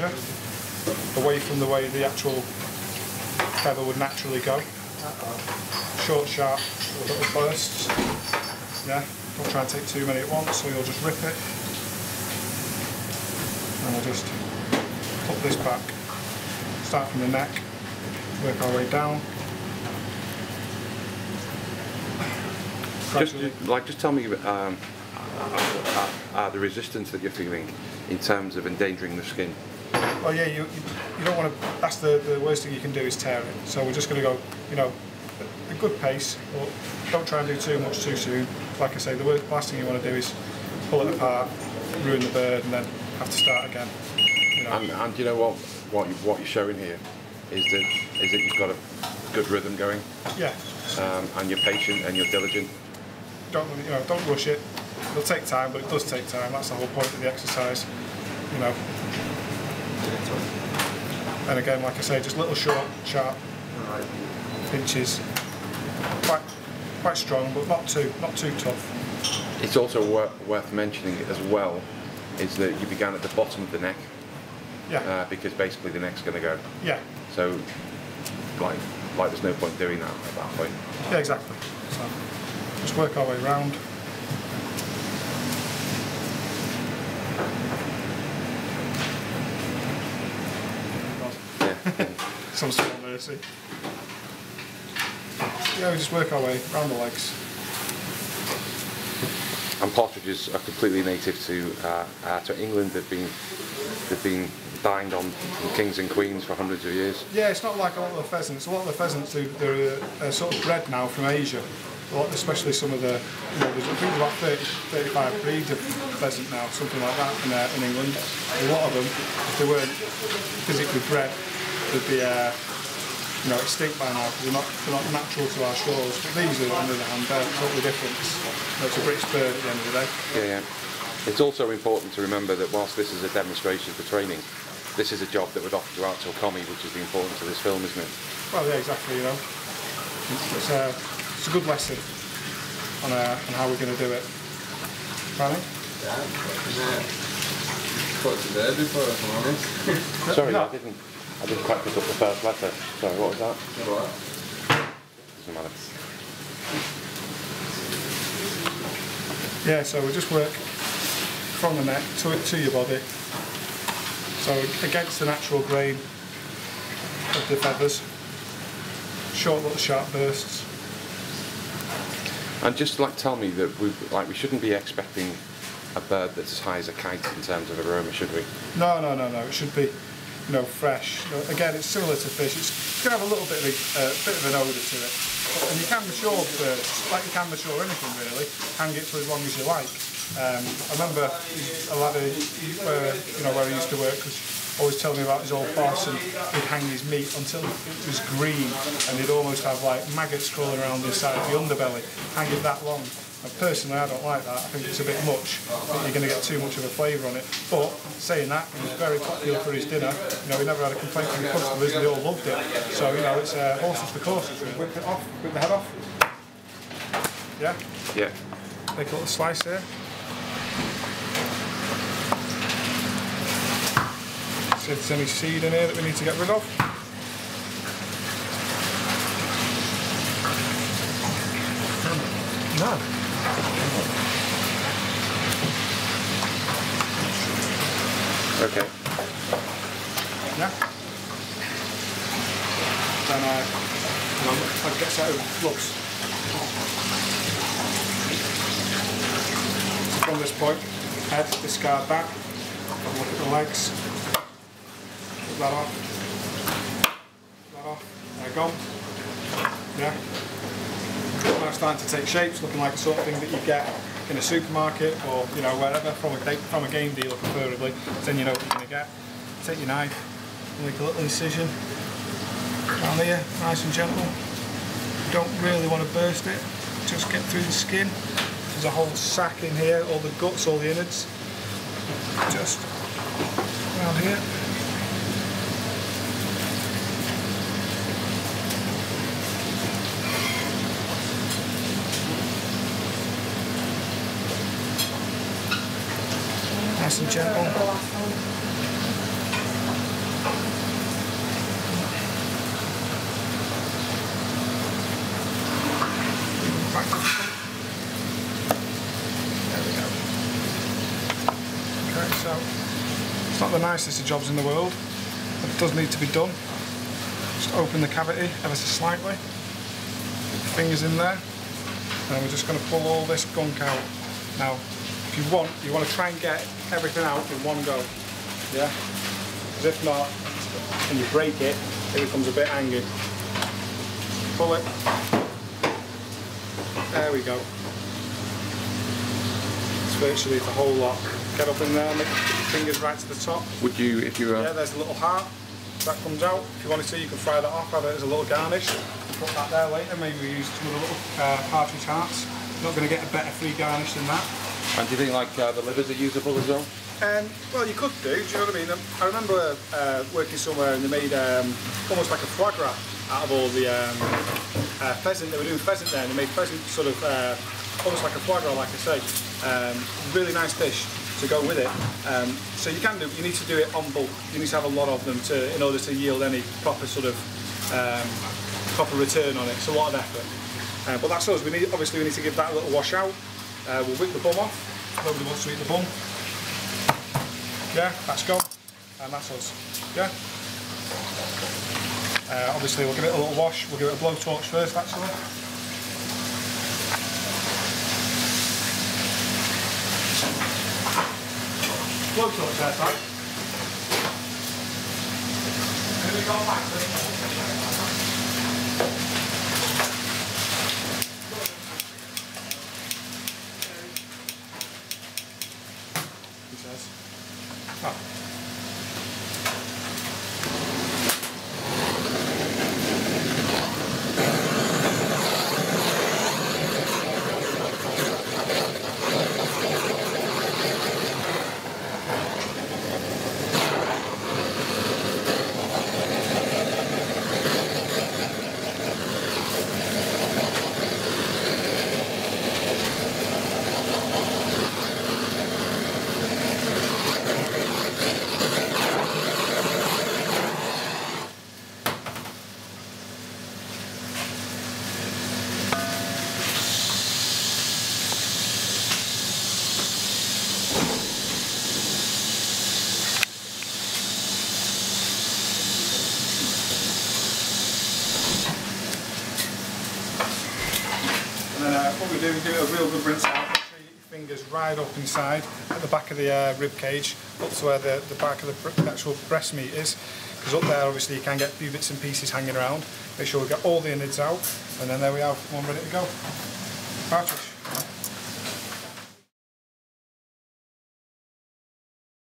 enclosure, away from the way the actual feather would naturally go. Short, sharp little bursts. Yeah, don't try and take too many at once, so you'll just rip it. And we'll just put this back. Start from the neck, work our way down. Just like, just tell me um, uh, uh, the resistance that you're feeling in terms of endangering the skin. Oh yeah, you, you, you don't want to, that's the, the worst thing you can do is tear it. So we're just going to go, you know, a good pace, but don't try and do too much too soon. Like I say, the worst, last thing you want to do is pull it apart, ruin the bird, and then have to start again. You know. And, and you know what? What, you, what you're showing here is that is that you've got a good rhythm going, yeah, um, and you're patient and you're diligent. don't you know, don't rush it. It'll take time, but it does take time. That's the whole point of the exercise. You know. And again, like I say, just little short, sharp pinches. Quite, quite strong, but not too, not too tough. It's also wor- worth mentioning as well is that you began at the bottom of the neck Yeah, uh, because basically the neck's going to go. yeah, So, like, like there's no point doing that at that point. yeah, exactly. So just work our way round. Yeah. Some small mercy. Yeah, we just work our way round the legs. and partridges are completely native to uh, uh, to England. They've been they've been dined on kings and queens for hundreds of years. Yeah, it's not like a lot of the pheasants. A lot of the pheasants, they- they're uh, sort of bred now from Asia. A lot, especially some of the, you know, there's I think about 30, 35 breeds of pheasant now, something like that in, uh, in England. A lot of them, if they weren't physically bred, would be, uh, you know, extinct by now because they're not, they're not natural to our shores. But these are, on the other hand, they're totally different. It's, you know, it's a British bird at the end of the day. Yeah, yeah. It's also important to remember that whilst this is a demonstration for training, this is a job that would offer to out to commis, which is the importance of this film, isn't it? Well, yeah, exactly. You know, it's, it's, a, it's a good lesson on, uh, on how we're going to do it. Franny? Yeah, yeah. Caught you there before, if I'm honest. Sorry, No. I didn't. I didn't quite pick up the first letter. Sorry, what was that? What? Doesn't matter. Yeah, so we just work from the neck to to your body. So against the natural grain of the feathers. Short little sharp bursts. And just like tell me that we like we shouldn't be expecting a bird that's as high as a kite in terms of aroma, should we? No, no, no, no. It should be, you know, fresh. Again, it's similar to fish. It's, going to have a little bit of a uh, bit of an odour to it. And you can mature birds like you can mature anything really. Hang it for as long as you like. Um, I remember a lad who, where you know where he used to work was always telling me about his old boss and he'd hang his meat until it was green and he'd almost have like maggots crawling around inside the underbelly. Hang it that long. And personally, I don't like that. I think it's a bit much. I think you're going to get too much of a flavour on it. But saying that, he was very popular for his dinner. You know, he never had a complaint from the customers, they all loved it. So you know, it's uh, horses for courses. Really. Whip it off, whip the head off. Yeah, Yeah. make a little slice here. See if there's any seed in here that we need to get rid of. No. Okay. Yeah. Then uh, I, I'll, I'll get set of gloves. From this point, head, that. Have a look at the legs. Put that off. Put That off. There you go. Yeah. Now starting to take shapes, looking like the sort of thing that you get in a supermarket or you know wherever from a from a game dealer preferably. Then you know what you're going to get. Take your knife, make a little incision down here, nice and gentle. You don't really want to burst it, just get through the skin. There's a whole sack in here, all the guts, all the innards. Just around here. nice and gentle. There we go. Okay, so it's not the nicest of jobs in the world, but it does need to be done. Just open the cavity ever so slightly, put your fingers in there, and we're just going to pull all this gunk out. Now, you want, you want to try and get everything out in one go. Yeah? Because if not, and you break it, it becomes a bit angry. Pull it. There we go. It's virtually the whole lot. Get up in there, make your fingers right to the top. Would you, if you were... Yeah, there's a little heart. That comes out. If you want to, you can fry that off, have it as a little garnish. Put that there later. Maybe we use some of the little uh, partridge hearts. Not going to get a better free garnish than that. And do you think like uh, the livers are usable as well? Um, well, you could do. Do you know what I mean? I remember uh, working somewhere and they made um, almost like a foie gras out of all the um, uh, pheasant. They were doing pheasant there, and they made pheasant sort of uh, almost like a foie gras, like I say. Um, really nice dish to go with it. Um, so you can do. You need to do it on bulk. You need to have a lot of them to, in order to yield any proper sort of proper return on it. It's a lot of effort. Uh, but that's us. We need obviously we need to give that a little wash out. Uh, we'll whip the bum off. Nobody wants to eat the bum. Yeah, that's gone. And that's us. Yeah. Uh, obviously we'll give it a little wash. We'll give it a blowtorch first actually. Blowtorch there. And then we go back says. Oh. What we do, we give it a real good rinse out. Your fingers right up inside at the back of the uh, rib cage, up to where the, the back of the, actual breast meat is. Because up there, obviously, you can get a few bits and pieces hanging around. Make sure we get all the innards out, and then there we have one ready to go. Partridge.